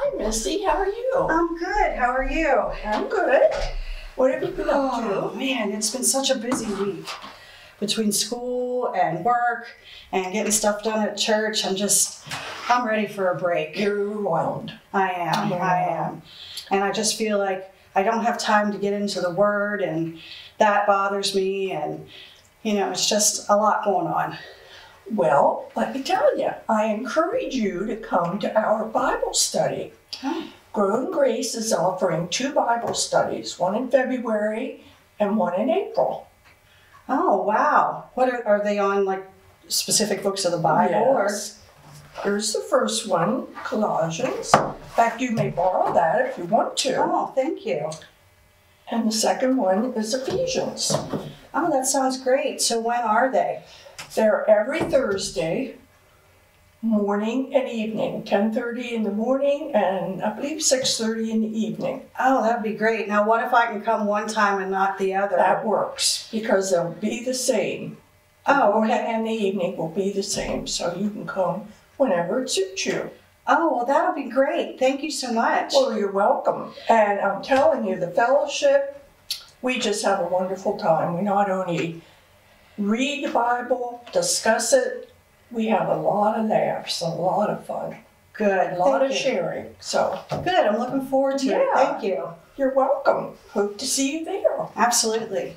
Hi, Missy. How are you? I'm good. How are you? I'm good. What have you been up to? Oh man, it's been such a busy week. Between school and work and getting stuff done at church, I'm just, I'm ready for a break. You're overwhelmed. I am, I am. And I just feel like I don't have time to get into the word and that bothers me and, you know, it's just a lot going on. Well, let me tell you, I encourage you to come to our Bible study. Hmm. Oh. Grow Grace is offering two Bible studies, one in February and one in April. Oh, wow. What are, are they on like specific books of the Bible or? Here's the first one, Colossians. In fact, you may borrow that if you want to. Oh, thank you. And the second one is Ephesians. Oh, that sounds great. So when are they? They're every Thursday, morning and evening, 10:30 in the morning and I believe 6:30 in the evening. Oh, that'd be great. Now, what if I can come one time and not the other? That works because they'll be the same. The Oh, morning okay. and the evening will be the same, so you can come whenever it suits you. Oh, well, that'll be great. Thank you so much. Well, you're welcome. And I'm telling you, the fellowship, we just have a wonderful time. We not only read the Bible, discuss it, we have a lot of laughs, a lot of fun, Good. a lot Thank of you. sharing. So Good. I'm looking forward to it. Thank you. you're welcome. Hope to see you there. Absolutely.